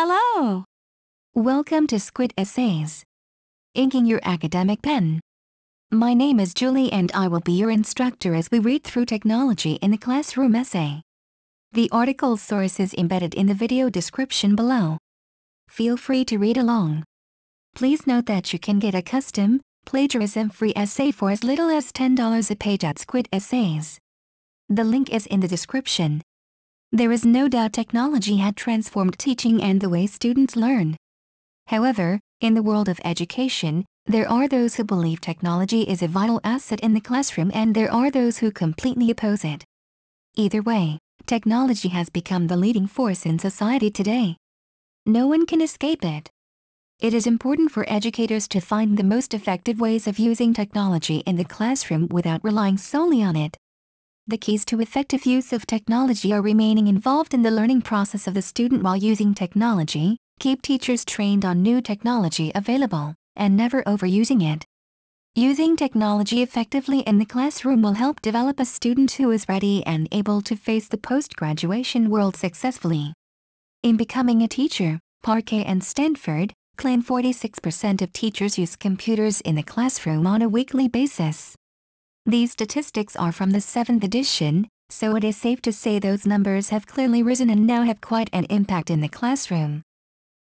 Hello! Welcome to Squid Essays. Inking your academic pen. My name is Julie and I will be your instructor as we read through technology in the classroom essay. The article source is embedded in the video description below. Feel free to read along. Please note that you can get a custom, plagiarism-free essay for as little as $10 a page at Squid Essays. The link is in the description. There is no doubt technology had transformed teaching and the way students learn. However, in the world of education, there are those who believe technology is a vital asset in the classroom and there are those who completely oppose it. Either way, technology has become the leading force in society today. No one can escape it. It is important for educators to find the most effective ways of using technology in the classroom without relying solely on it. The keys to effective use of technology are remaining involved in the learning process of the student while using technology, keep teachers trained on new technology available, and never overusing it. Using technology effectively in the classroom will help develop a student who is ready and able to face the post-graduation world successfully. In becoming a teacher, Parkay and Stanford claim 46% of teachers use computers in the classroom on a weekly basis. These statistics are from the 7th edition, so it is safe to say those numbers have clearly risen and now have quite an impact in the classroom.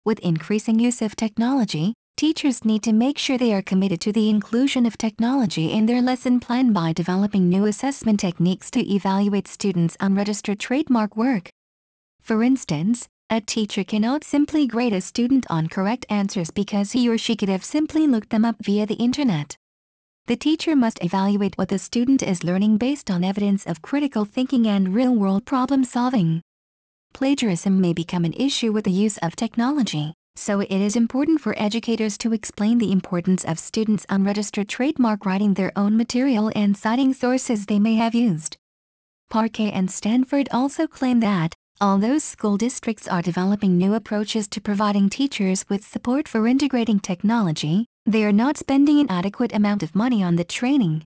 With increasing use of technology, teachers need to make sure they are committed to the inclusion of technology in their lesson plan by developing new assessment techniques to evaluate students' unregistered trademark work. For instance, a teacher cannot simply grade a student on correct answers because he or she could have simply looked them up via the internet. The teacher must evaluate what the student is learning based on evidence of critical thinking and real-world problem solving. Plagiarism may become an issue with the use of technology, so it is important for educators to explain the importance of students' unregistered trademark writing their own material and citing sources they may have used. Parkay and Stanford also claim that, although school districts are developing new approaches to providing teachers with support for integrating technology, they are not spending an adequate amount of money on the training.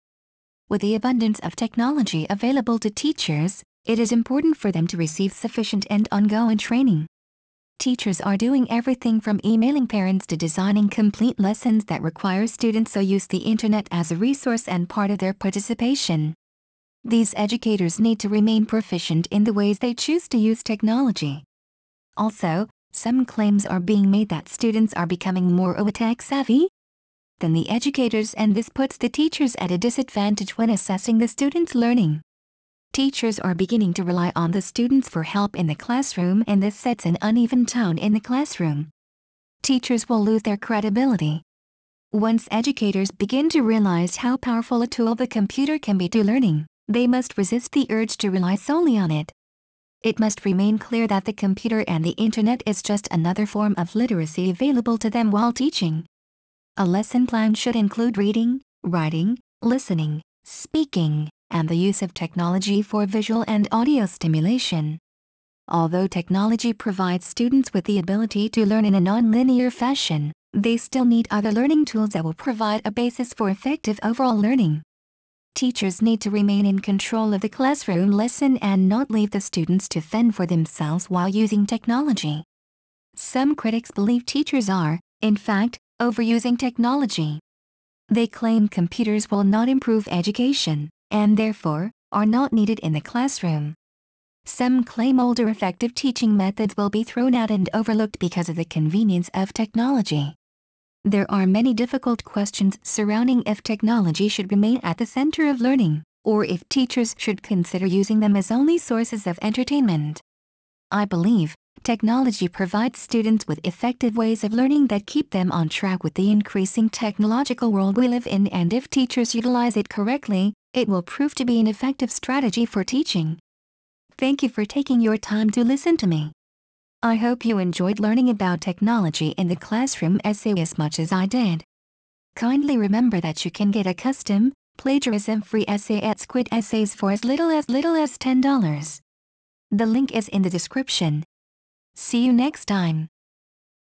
With the abundance of technology available to teachers, it is important for them to receive sufficient and ongoing training. Teachers are doing everything from emailing parents to designing complete lessons that require students to use the internet as a resource and part of their participation. These educators need to remain proficient in the ways they choose to use technology. Also, some claims are being made that students are becoming more tech savvy, than the educators and this puts the teachers at a disadvantage when assessing the students' learning. Teachers are beginning to rely on the students for help in the classroom and this sets an uneven tone in the classroom. Teachers will lose their credibility. Once educators begin to realize how powerful a tool the computer can be to learning, they must resist the urge to rely solely on it. It must remain clear that the computer and the internet is just another form of literacy available to them while teaching. A lesson plan should include reading, writing, listening, speaking, and the use of technology for visual and audio stimulation. Although technology provides students with the ability to learn in a non-linear fashion, they still need other learning tools that will provide a basis for effective overall learning. Teachers need to remain in control of the classroom lesson and not leave the students to fend for themselves while using technology. Some critics believe teachers are, in fact, overusing technology. They claim computers will not improve education, and therefore, are not needed in the classroom. Some claim older effective teaching methods will be thrown out and overlooked because of the convenience of technology. There are many difficult questions surrounding if technology should remain at the center of learning, or if teachers should consider using them as only sources of entertainment. I believe, Technology provides students with effective ways of learning that keep them on track with the increasing technological world we live in and if teachers utilize it correctly, it will prove to be an effective strategy for teaching. Thank you for taking your time to listen to me. I hope you enjoyed learning about technology in the classroom essay as much as I did. Kindly remember that you can get a custom, plagiarism-free essay at Squid Essays for as little as little as $10. The link is in the description. See you next time.